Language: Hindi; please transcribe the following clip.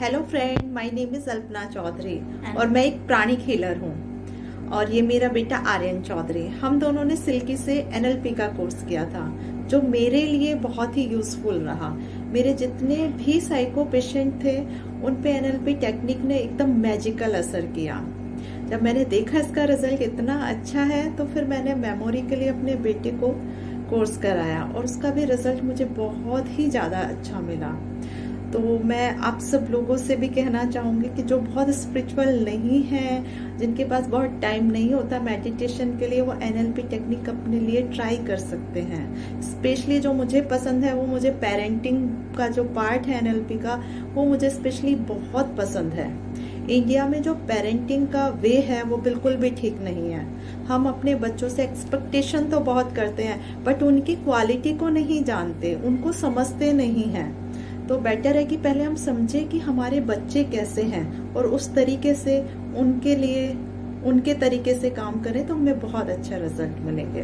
Hello friend my name is Alpana Chaudhary और मैं एक प्राणी खेलर हूँ। और ये मेरा बेटा आर्यन चौधरी। हम दोनों ने सिल्की से एनएलपी का कोर्स किया था जो मेरे लिए बहुत ही यूजफुल रहा। मेरे जितने भी साइको पेशेंट थे उन पे एनएलपी टेक्निक ने एकदम मैजिकल असर किया। जब मैंने देखा इसका रिज़ल्ट इतना अच्छा है तो फिर मैंने मेमोरी के लिए अपने बेटे को कोर्स कराया और उसका भी रिज़ल्ट मुझे बहुत ही ज़्यादा अच्छा मिला। तो मैं आप सब लोगों से भी कहना चाहूँगी कि जो बहुत स्पिरिचुअल नहीं है, जिनके पास बहुत टाइम नहीं होता मेडिटेशन के लिए, वो एनएलपी टेक्निक अपने लिए ट्राई कर सकते हैं। स्पेशली जो मुझे पसंद है, वो मुझे पेरेंटिंग का जो पार्ट है एनएलपी का, वो मुझे स्पेशली बहुत पसंद है। इंडिया में जो पेरेंटिंग का वे है, वो बिल्कुल भी ठीक नहीं है। हम अपने बच्चों से एक्सपेक्टेशन तो बहुत करते हैं बट उनकी क्वालिटी को नहीं जानते, उनको समझते नहीं हैं। तो बेटर है कि पहले हम समझें कि हमारे बच्चे कैसे हैं और उस तरीके से उनके लिए, उनके तरीके से काम करें तो हमें बहुत अच्छा रिज़ल्ट मिलेंगे।